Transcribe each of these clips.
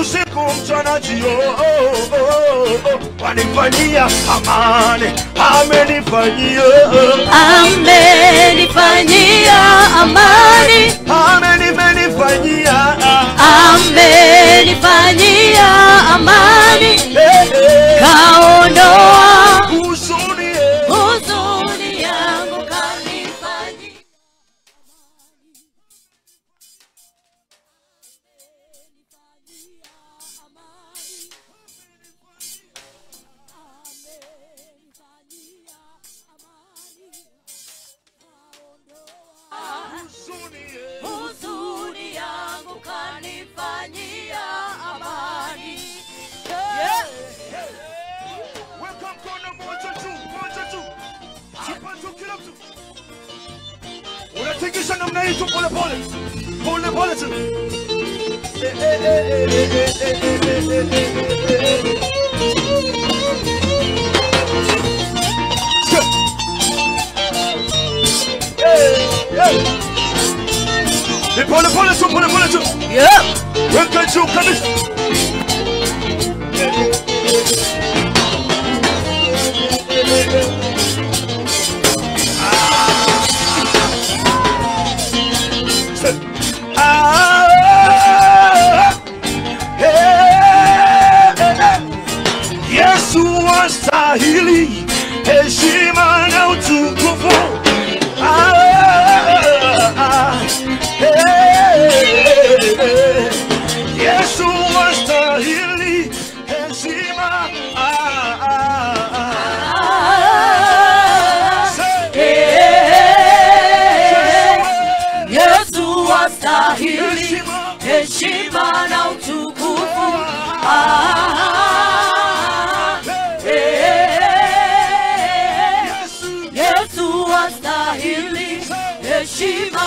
usiku mchana jio oh, oh, oh, oh. wanifanyia amani amenifanyia amenifanyia amani amenimenifanyia amenifanyia amani hey, hey. kaondoa ready to pull the bullets. Pull the bullets. They pull the bullets, pull the bullets. Yeah. We're going to come healing. Shiva.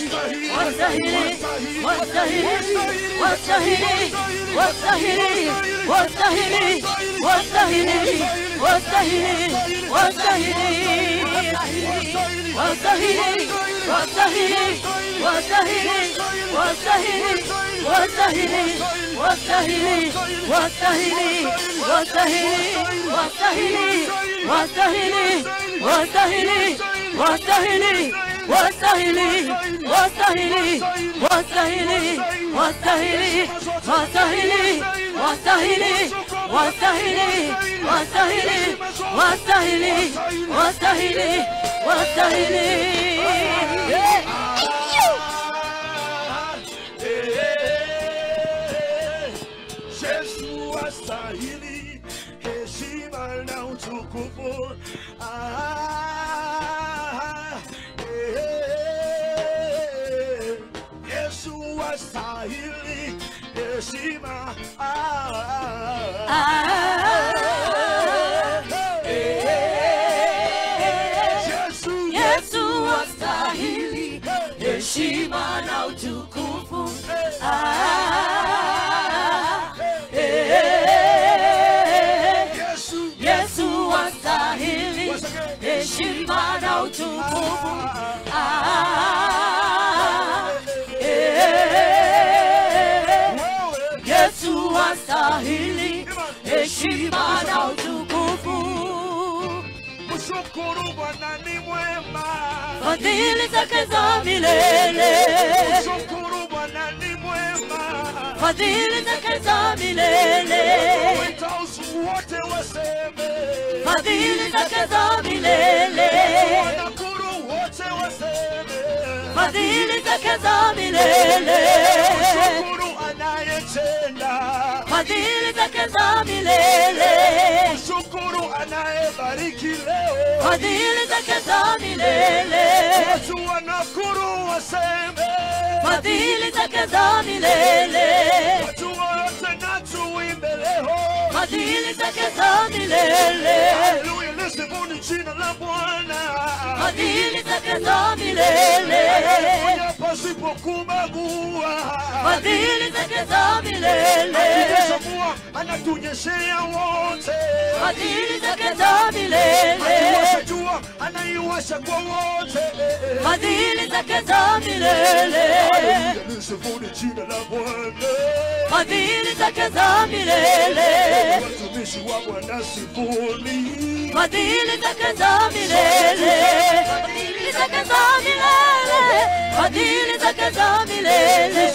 Wastahili, Wastahili, Wastahili, Wastahili, وسهلي وسهلي وسهلي وسهلي وسهلي وسهلي وسهلي وسهلي وسهلي وسهلي وسهلي unastahili heshima. Yesu wastahili. Heshima na utukufu. Heshima na utukufu. ah, ah, ah, ah, Yesu wastahili heshima na utukufu. Mshukuru Bwana ni mwema. Fadhili zake za milele, Mshukuru Bwana ni mwema. fadhili zake za milele, Witausu wote waseme. fadhili zake za milele, Wanakuru wote waseme. fadhili zake za milele, Mshukuru anayetenda. Fadhili zake za milele, Mshukuru anayebariki leo. fadhili zake za milele, Watu wanakuru waseme. fadhili zake za milele, Watu wote na tuimbe leo. fadhili zake za milele. Haleluya, jina la Bwana. fadhili zake za milele, Anayefanya pasipo kubagua. fadhili zake za milele, Akinyesha anatunyeshea wote. fadhili zake za milele, Akiwasha jua, anaiwasha kwa wote. fadhili zake za milele, Haleluya, jina la Bwana. fadhili zake za milele, Watumishi wa Bwana sifuni. Zake za milele, fadhili zake za milele,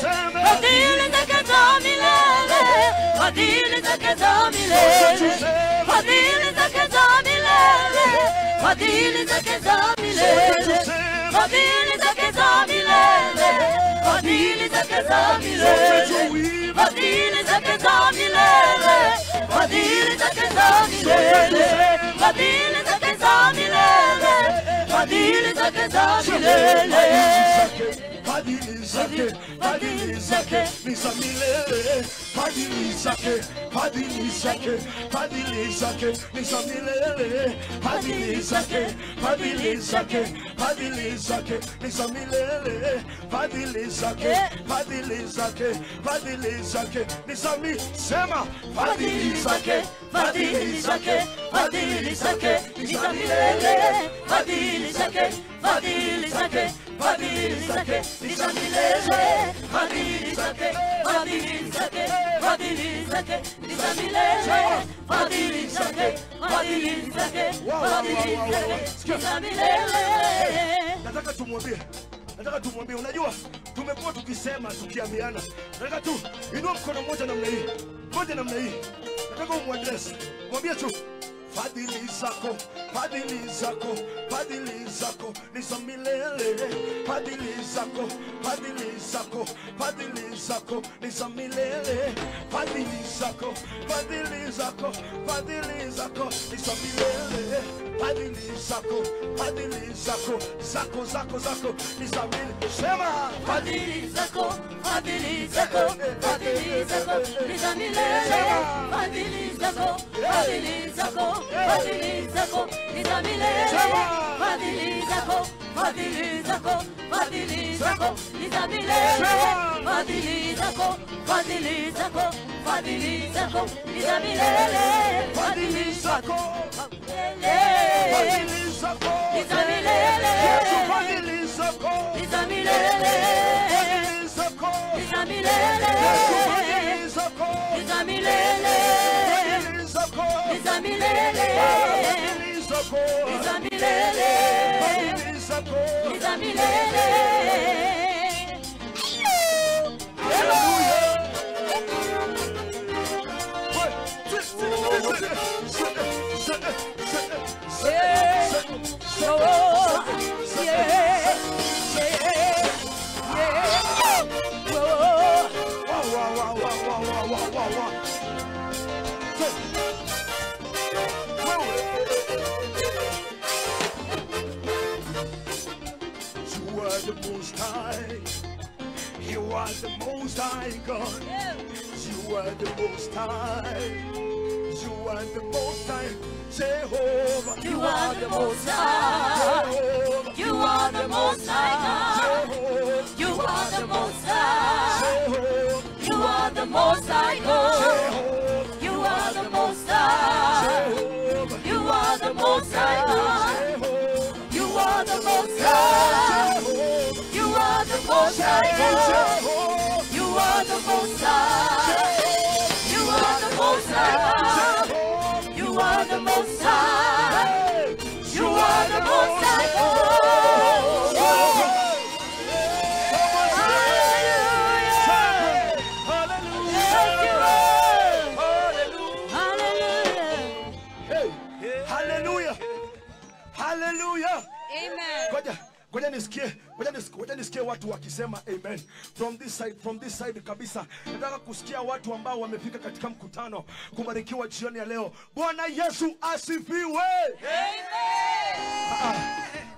fadhili zake za milele, fadhili zake za milele, fadhili zake za milele. Fadhili zake za milele, fadhili zake za milele, fadhili zake za milele, fadhili zake za milele, fadhili zake za milele, fadhili zake za milele, fadhili zake fadhili zake za milele. Padili sake, padili sake, padili sake, nisamilele. Padili sake, padili sake, padili sake, nisamilele. Padili sake, padili sake, padili sake, nisami sema. Padili sake, padili sake, padili sake, nisamilele. Padili sake, padili sake. Padili sake, nisamilele. Padili sake, padili sake. badilizeke nizamileje badilizeke badilizeke badilizeke nizamileje nataka tumwambie nataka tumwambie unajua tumekuwa tukisema tukiamiana nataka tu inua mkono mmoja namna hii mmoja namna hii. Nataka umwadresi. Mwambie tu fadhili zako fadhili zako fadhili zako ni za milele fadhili zako fadhili zako fadhili zako ni za milele fadhili zako fadhili zako fadhili zako ni za milele fadhili zako fadhili zako zako zako zako ni milele sema Fadhili zako, fadhili zako, fadhili zako ni milele. Fadhili zako, fadhili zako, fadhili zako ni za milele. Fadhili zako, fadhili zako, fadhili zako ni za milele. Fadhili zako, fadhili zako, fadhili zako ni za milele. fadhili zako zako Ni za milele. fadhili zako Ni za milele. Are the most high. You are the most high God. You are the most high. You are the most high. Jehovah. You are the most high. You are the most high God. Jehovah. You are the most high. You are the most high God. You are the most high. You are the most high God. You are the most high. You are the most high God. You are the most high. You are the most high. You are the most high. You are the most high God. Hallelujah. Hallelujah. Hallelujah. Amen. Ngoja nisikie ngoja nisikie, watu wakisema amen from this side from this side kabisa. Nataka kusikia watu ambao wamefika katika mkutano kubarikiwa jioni ya leo. Bwana Yesu asifiwe. Ah,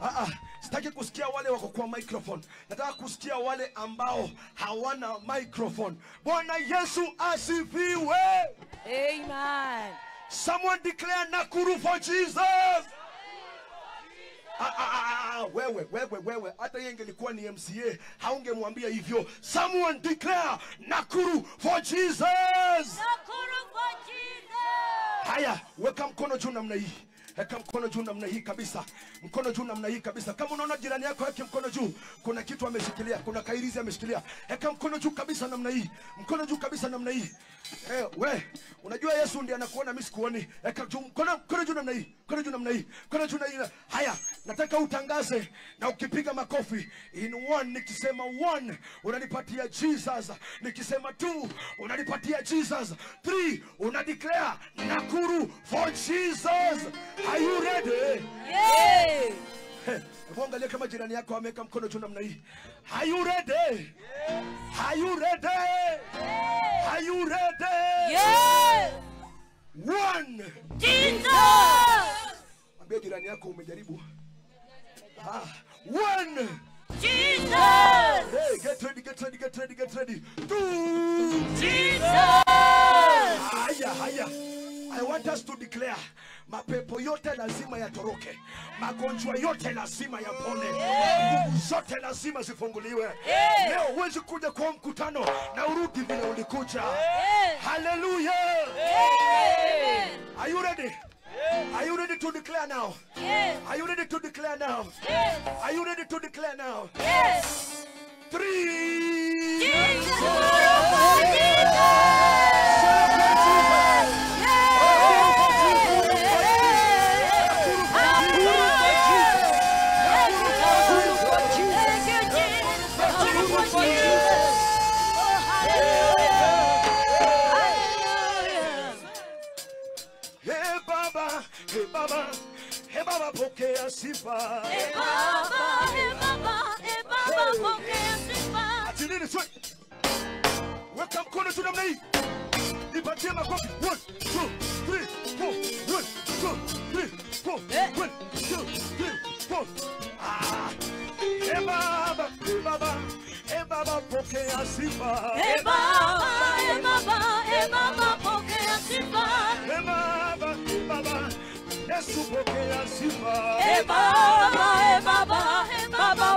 ah, ah. Sitaki kusikia wale wako kwa microphone. Nataka kusikia wale ambao hawana microphone. Bwana Yesu asifiwe. Amen. Someone declare Nakuru for Jesus. Ah, ah, ah, wewe wewe wewe hata yeye ingelikuwa ni MCA haungemwambia hivyo. Someone declare Nakuru for Jesus. Nakuru for Jesus. Haya, weka mkono juu namna hii. Weka mkono juu namna hii kabisa, mkono juu namna hii kabisa. Kama unaona jirani yako weke mkono juu, kuna kitu ameshikilia, kuna kairizi ameshikilia. Weka mkono juu kabisa namna hii, mkono juu kabisa namna hii. Eh, we unajua Yesu ndiye anakuona, mimi sikuoni. Weka juu mkono, mkono juu namna hii, mkono juu namna hii, mkono juu namna hii. Haya, nataka utangaze na ukipiga makofi in one, nikisema one unanipatia Jesus, nikisema two unanipatia Jesus, three una declare Nakuru for Jesus. Are you ready? Yes. Hey, angalia kama jirani yako ameweka mkono juu namna hii. Are you ready? Yes. Are you ready? Yes. Are you ready? Yeah. One. Jesus. Mwambie jirani yako umejaribu. Ah, one. Jesus. Hey, get ready, get ready, get ready, get ready. To Jesus. Haya, haya. I want us to declare mapepo yote lazima yatoroke, magonjwa yote lazima yapone, nguvu zote lazima zifunguliwe. Leo huwezi kuja kwa mkutano na urudi vile ulikuja. Amen. Are you ready? Are you ready to declare now? Yes. Are you ready to declare now? Yes. Are you ready to declare now? Yes. Three. Jesus. Hey hey Baba, hey Baba, pokea sifa. Ati nini swe? Weka mkono tu namna hii. Nipatie makofi. One, two, three, four. One, two, three, four. One, two, three, four. Ah. Hey Baba, hey Baba, hey Baba, pokea sifa. Hey Baba, Yesu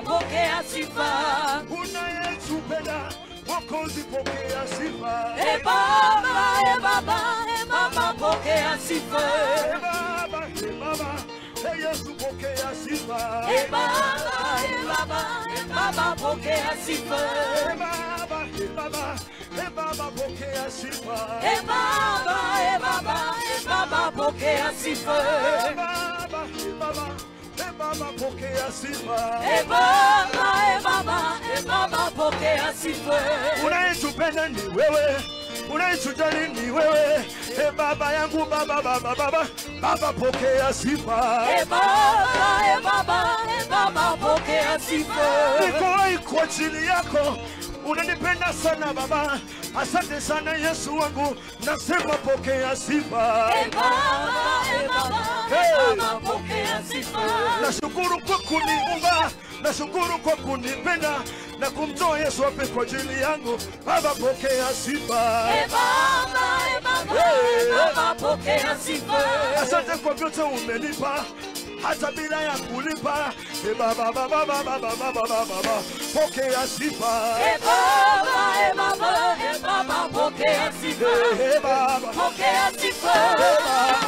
pokea sifa. Unayetupenda Mwokozi pokea sifa. Hey Baba, hey Baba, hey Baba, pokea sifa. Hey Baba, hey Baba, hey Yesu pokea sifa. Hey Baba, hey Baba, hey Baba, pokea sifa. Hey Baba, hey Baba, e Baba pokea sifa. e Baba, e Baba, e Baba, pokea sifa. Baba, Baba, e Baba pokea sifa. e Baba, e Baba, e Baba, pokea sifa. Unayetupenda ni wewe, unaitujali ni wewe. e Baba yangu, Baba, Baba, Baba, Baba pokea sifa. e Baba, e Baba, e Baba, pokea sifa. niko iko chini yako unanipenda sana baba. Asante sana yesu wangu. Nasema pokea sifa. Hey Baba, hey Baba, hey Baba, pokea sifa. nashukuru kwa kuniumba. Nashukuru kwa kunipenda. Na kumtoa yesu ape kwa ajili yangu. Baba pokea sifa. Hey Baba, hey Baba, hey Baba, pokea sifa. asante kwa vyote umenipa hata bila ya kulipa. E Baba, Baba, Baba, Baba, Baba, Baba, pokea sifa. E Baba, e Baba, e Baba, pokea sifa. E Baba, Pokea sifa.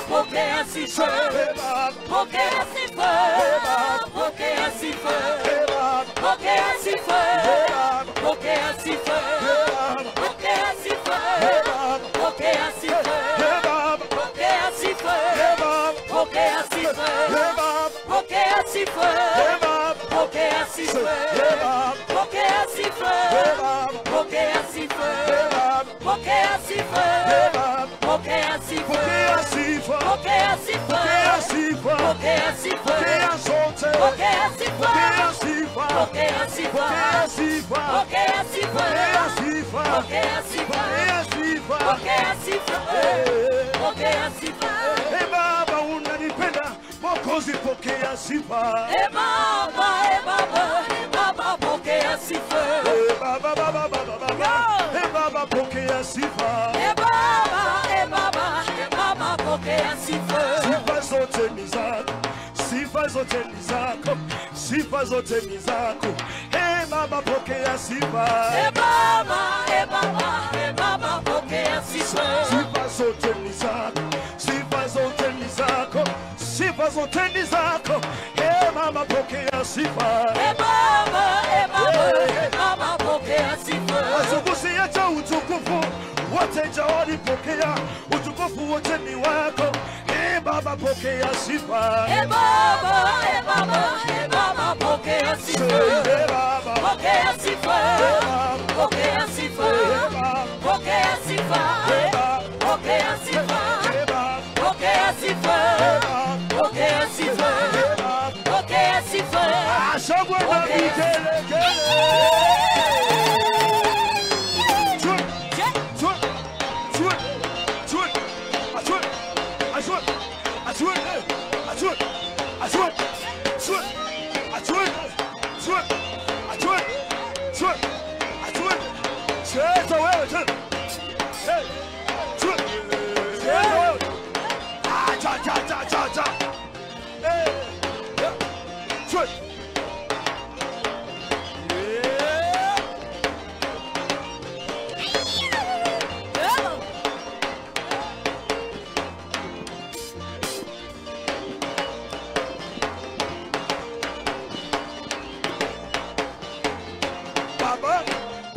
Pokea sifa. e Baba, Pokea sifa. Pokea sifa. e Baba, Pokea sifa. e Baba, Pokea sifa. e Baba, Pokea sifa. e Baba, Pokea sifa. e Baba, Pokea sifa. e Baba, Pokea sifa. e Baba, Pokea sifa. e Baba, Pokea sifa. E e e e. Eh, eh, Baba unanipenda, Mwokozi pokea sifa. E Baba, e Baba, e Baba, pokea sifa. Eh, Baba, Baba, Baba, Baba, eh, Baba pokea sifa. E Baba, e Baba, e Baba, pokea sifa. Sifa zote ni zako, sifa zote ni zako, sifa zote ni zako. Eh, Baba pokea sifa. E Baba, e Baba, e Baba, pokea sifa. Sifa zote ni zako, sifa zote ni zako, sifa zote ni zako. E mama, pokea sifa. E Baba, e Baba, e Baba, pokea sifa. Asubusiacha utukufu wateja walipokea utukufu wote ni wako. E Baba pokea sifa. E Baba, e Baba, e Baba, pokea sifa. E Baba, Pokea sifa. Pokea sifa. Pokea sifa. Pokea sifa. assim foi, porque assim foi, porque assim foi. Achou o nome dele,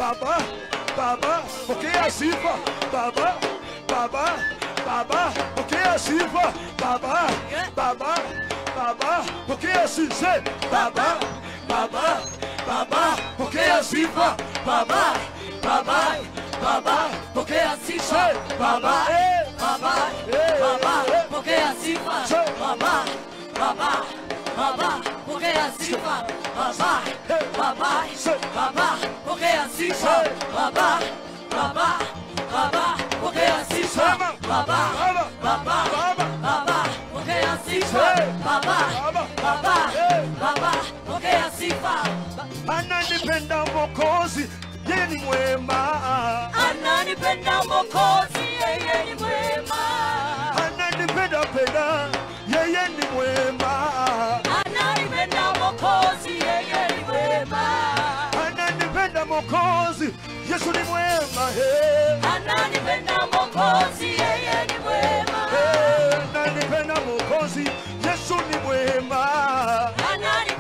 babá, babá, porque é zipa, babá, babá, babá, porque é zipa, babá, babá, babá, porque é zipa, babá, babá, babá, porque é zipa, babá, babá, babá, porque é zipa, babá, babá, babá, porque é zipa, babá, babá. babá, porque é assim fala. Babá, babá, babá, porque é assim fala. Babá, babá, babá, porque é assim fala. Babá, babá, babá, porque é assim fala. Babá, babá, babá, porque é assim baba, Ananipenda mokozi, yeye ni mwema. Ananipenda mokozi, yeye ni mwema. Ananipenda penda, yeye ni mwema. Ananipenda Mwokozi, Yesu ni mwema. Eh. Hey. Ananipenda Mwokozi, yeye ni mwema. Eh, hey. Ananipenda Mwokozi, Yesu ni mwema. Ananipenda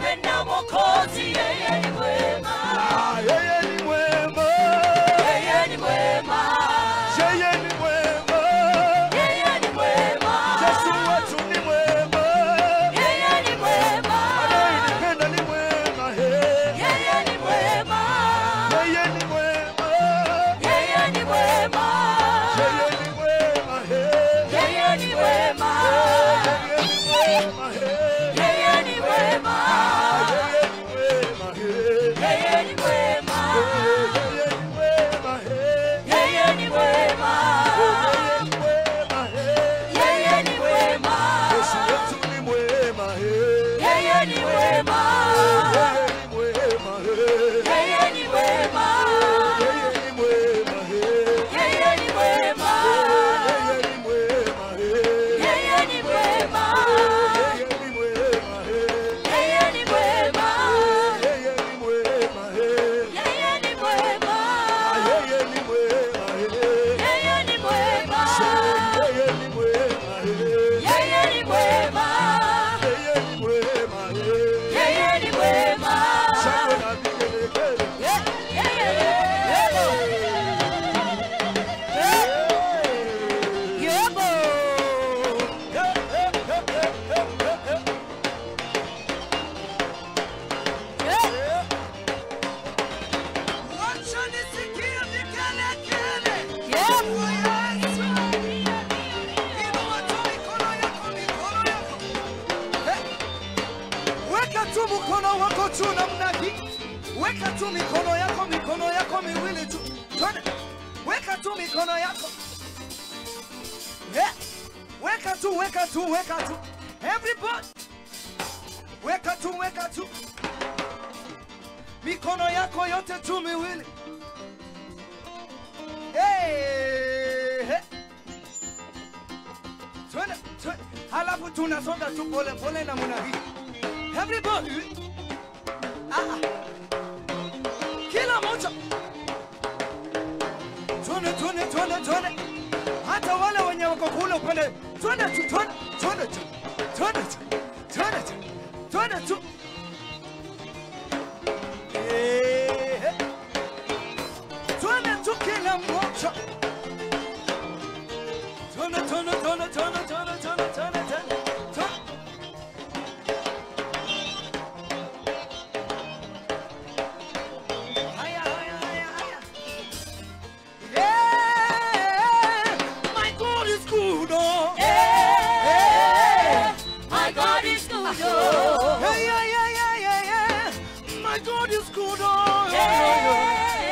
Oh. Yeah,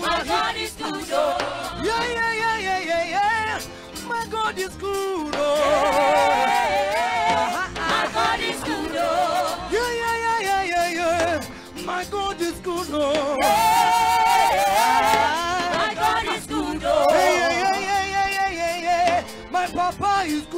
my God is good, oh. yeah, yeah, yeah, yeah, yeah, yeah. My God is good, oh. My God is good, oh. Yeah, yeah, yeah, yeah, yeah, yeah. My God is good, oh. My God is good, oh. Yeah, yeah, yeah, yeah, yeah, yeah, yeah, yeah. My Papa is good,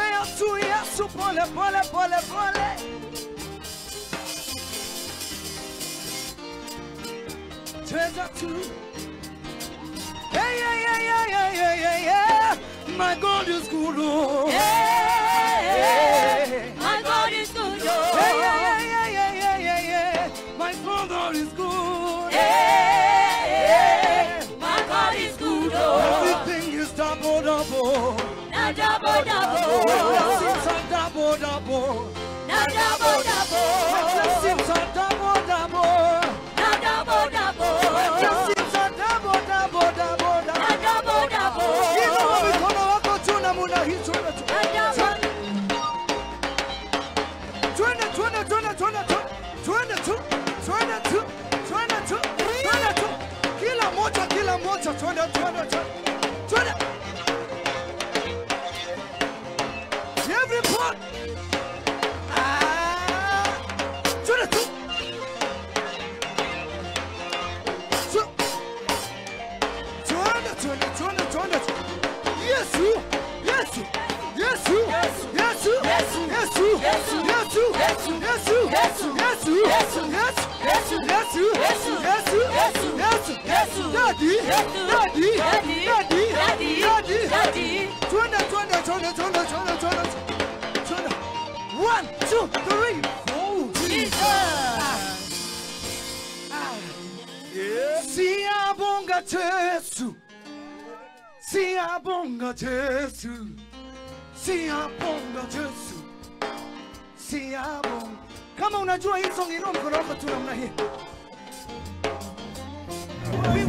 Chezea tu Yesu pole pole pole pole. Cheza tu. Hey, yeah, yeah, yeah, yeah, yeah, yeah, yeah. My God is good, oh. Yeah, my God is good, oh. yeah, yeah, yeah, yeah, yeah, yeah, yeah. My Father is good. Now double, Blessings double. are double double. Now double, double. Blessings are double double. Now double, double. Blessings are double double double Now double. double, Inua double. mikono wako juu namna hii, twende double, Twende, twende, twende. Twende tu. Twende tu. Twende tu. Twende tu. Kila moja, kila moja, twende, twende, twende. Twende. Yesu, Yesu, Yesu, Yesu, Yesu, Daddy, Daddy, Daddy, Daddy, Daddy, Daddy. Twende, twende, twende, twende, twende, twende, twende. One, two, three, four. Siyabonga Jesu. Siyabonga Jesu. Siyabonga Jesu. Siyabonga. Kama unajua hii song inua mkono wako tu namna hii. Amani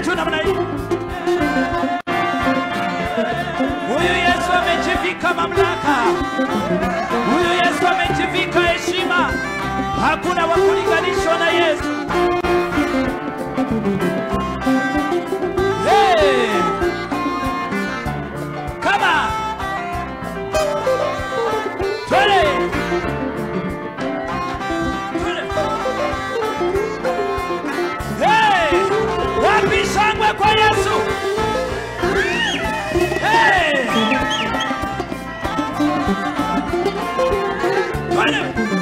yetu namna hii. Huyu Yesu amejivika mamlaka, huyu Yesu amejivika heshima, hakuna wa kulinganishwa na Yesu. Yeah.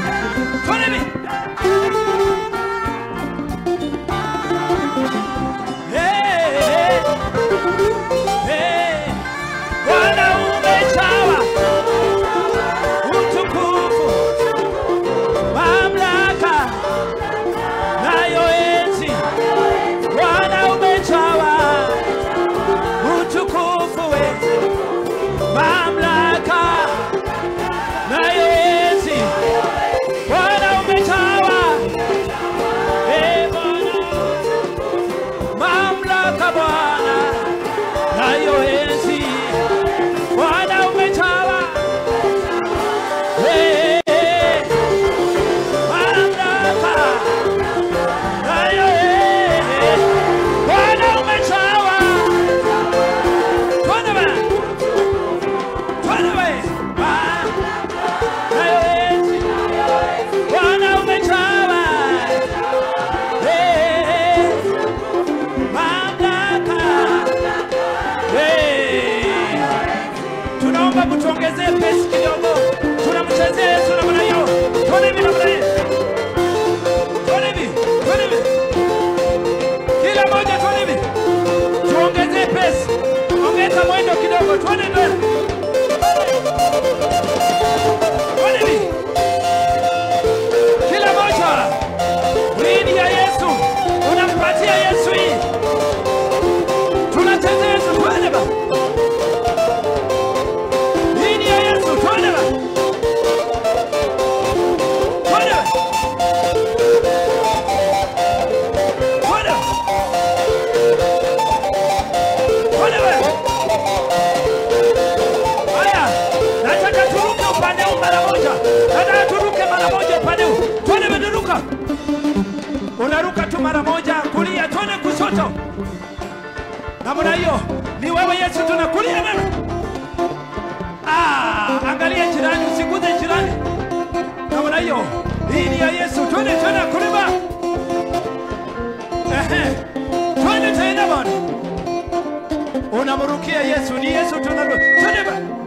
Yesu tunakulia neno. Ah, angalia jirani, usiguze jirani. Namna hiyo, hii ni ya Yesu. Twende tena kulima. Ehe, twende tena bwana, unamrukia Yesu. Ni Yesu tunarukia, twende bwana.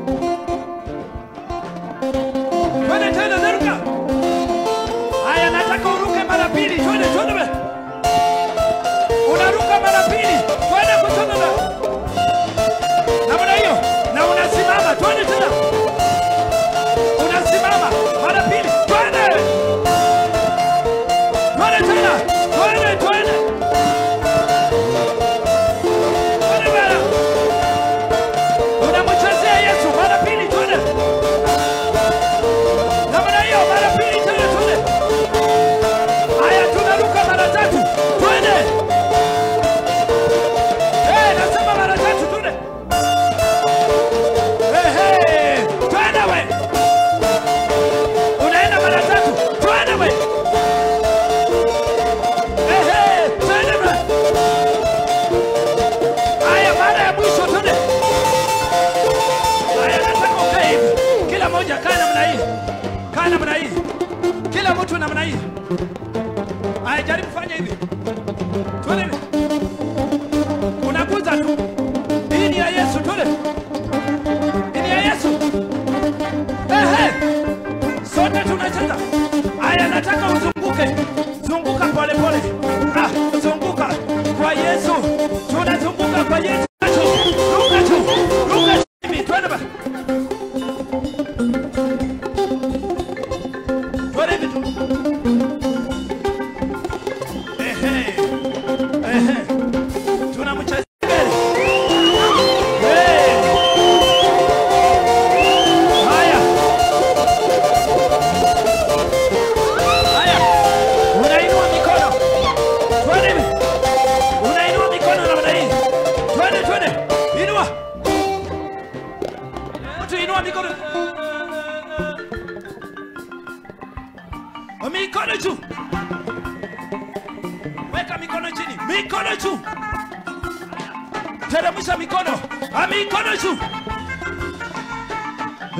Teremsha mikono. Ah, mikono juu.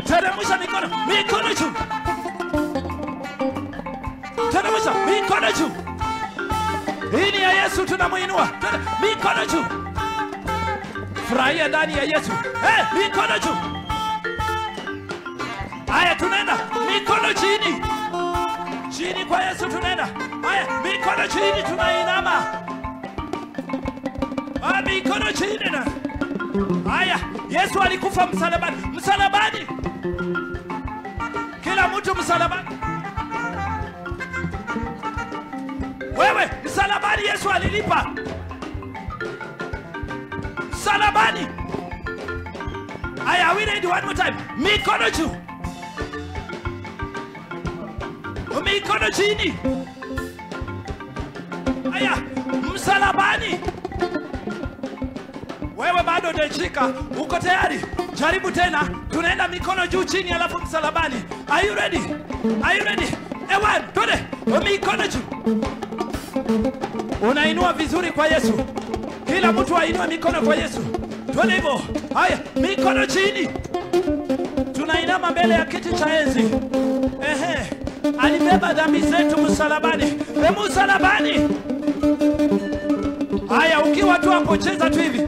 Teremsha mikono. Mikono juu. Teremsha mikono juu. Hii ya Yesu tunamuinua. Mikono juu. Furahia ndani ya Yesu. Hey, mikono juu. Haya tunaenda. Mikono chini. Chini kwa Yesu tunaenda. Haya, mikono chini tunainama. Mikono chini na. Haya, Yesu alikufa msalabani. Msalabani. Kila mtu msalabani. Wewe msalabani Yesu alilipa. Msalabani. Aya, we read one more time. Mikono juu. Mikono chini. Haya, msalabani. Bado hujashika, uko tayari? Jaribu tena. Tunaenda mikono juu chini, alafu msalabani. Are you ready? Are you ready? Ewan, twende. Mikono juu. Unainua vizuri kwa Yesu. Kila mtu ainue mikono kwa Yesu. Twende hivyo. Haya, mikono chini. Tunainama mbele ya kiti cha enzi. Ehe. Alibeba dhambi zetu msalabani. Msalabani. Haya, ukiwa tu hapo cheza tu hivi.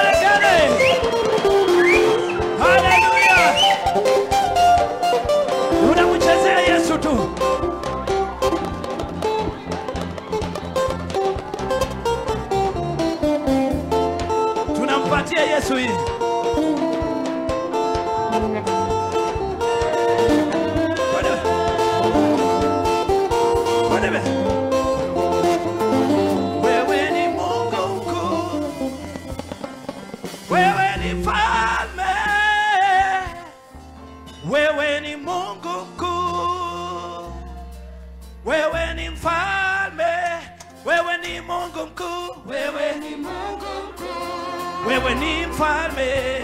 Sweet. find me.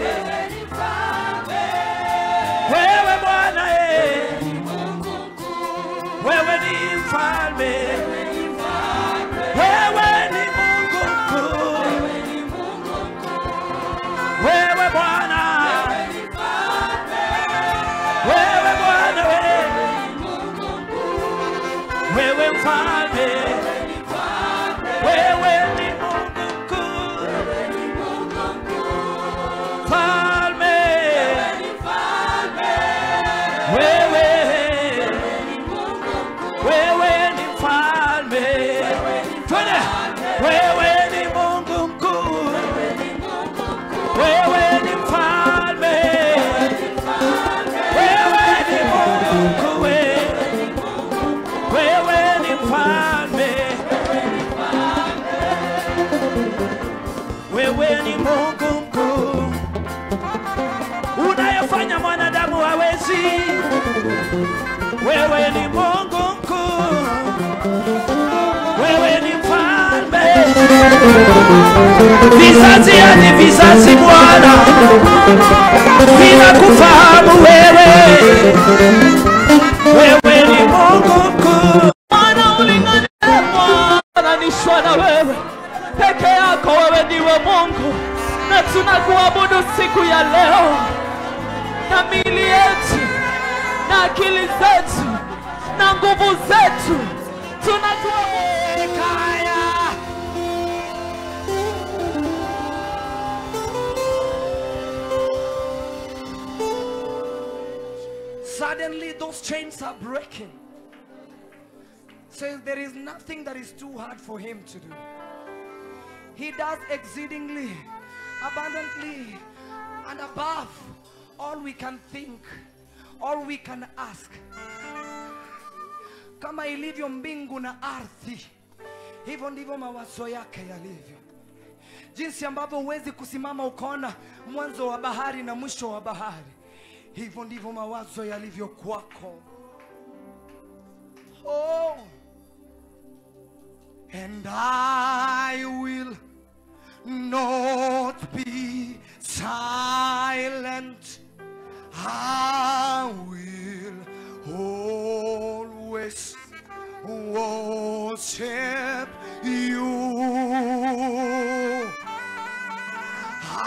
Vizazi hadi vizazi Bwana. Vinakufahamu wewe, wewe nothing that is too hard for him to do. He does exceedingly, abundantly, and above all we can think, all we can ask. Kama ilivyo mbingu na ardhi, hivyo ndivyo mawazo yake yalivyo. Jinsi ambavyo huwezi kusimama ukaona mwanzo wa bahari na mwisho wa bahari, hivyo ndivyo mawazo yalivyo kwako. Oh. And I will not be silent. I will always worship you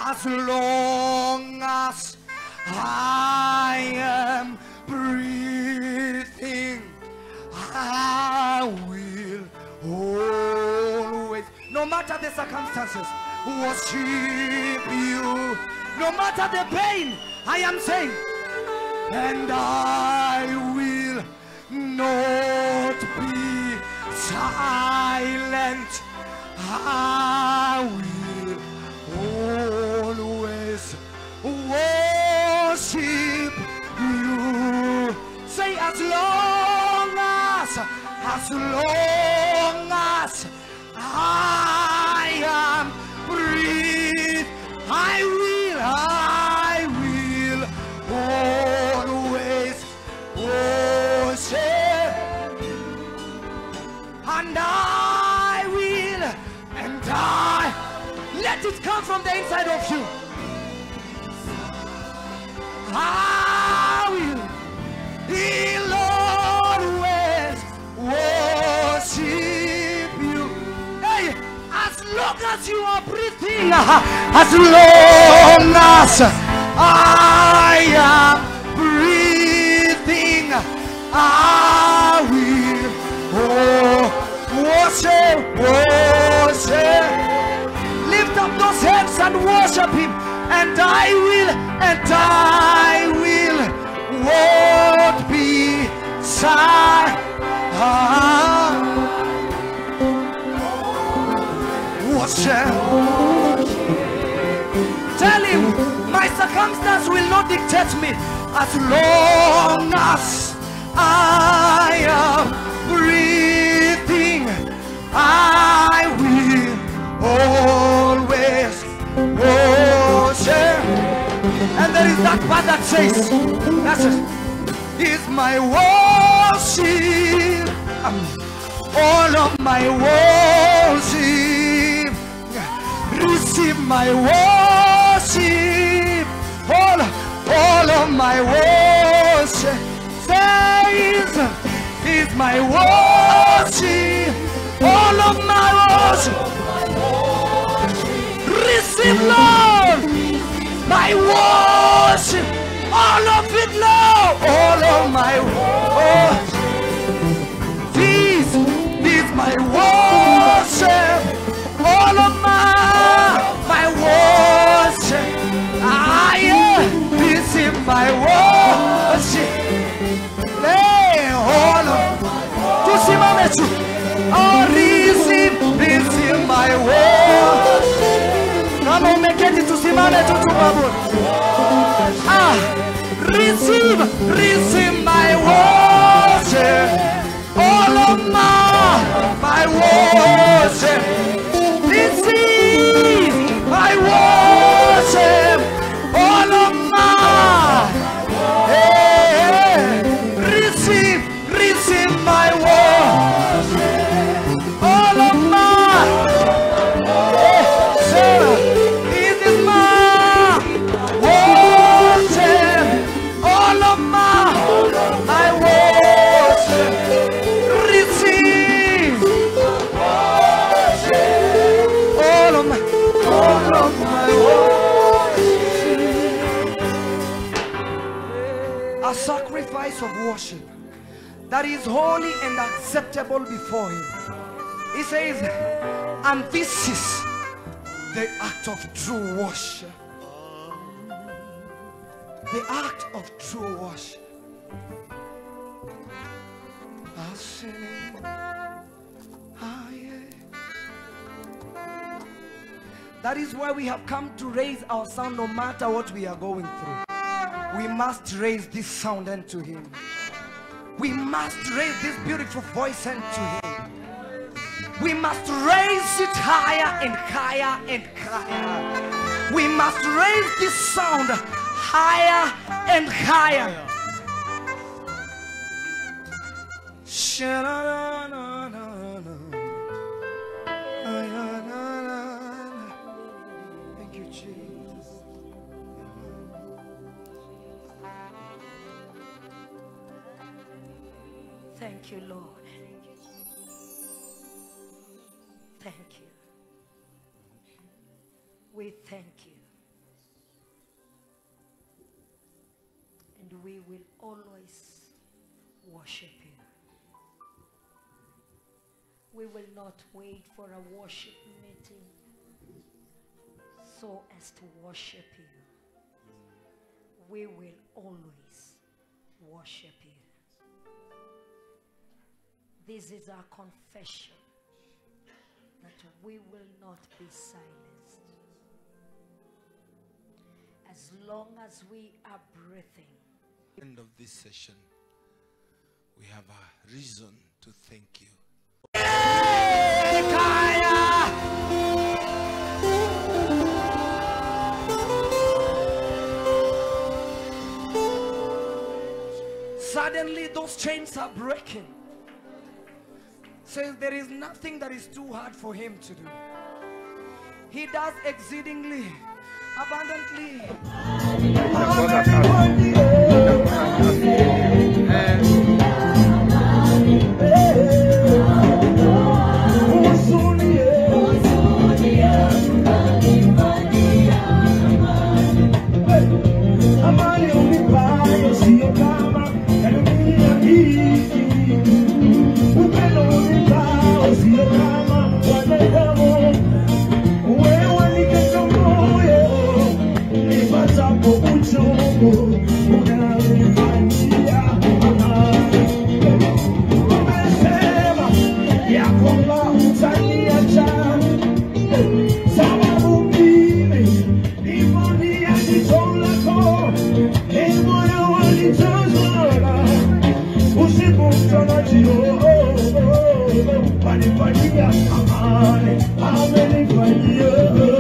as long as I am breathing. I will always, no matter the circumstances, worship you. No matter the pain, I am saying, and I will not be silent. I will always worship you. Say as long as, long as I am breathe, I will, I will always worship and I will, and I let it come from the inside of you. I as you are breathing, as long as I am breathing, I will oh, worship, worship. Lift up those hands and worship Him. And I will, and I will, won't be ah. Worship. Tell Him, my circumstance will not dictate me as long as I am breathing. I will always worship. And there is that part that says, that's it, is my worship. Um, all of my worship. Receive my worship. All, all of my worship. Says, is my worship. All of my worship. Receive, Lord, receive, receive my worship. Kama umeketi tusimame tu tupamoja. Ah, receive, receive my worship. All of my, my. Receive my worship. That is holy and acceptable before Him. He says, and this is the act of true worship. The act of true worship. I yeah. That is why we have come to raise our sound no matter what we are going through. We must raise this sound unto Him. We must raise this beautiful voice unto Him. We must raise it higher and higher and higher. We must raise this sound higher and higher. Worship you. We will not wait for a worship meeting so as to worship you. We will always worship you. This is our confession that we will not be silenced. As long as we are breathing, end of this session, we have a reason to thank you. Suddenly, those chains are breaking. Says there is nothing that is too hard for him to do. He does exceedingly, abundantly. Mchana jioni, wanifanyia amani, amenifanyia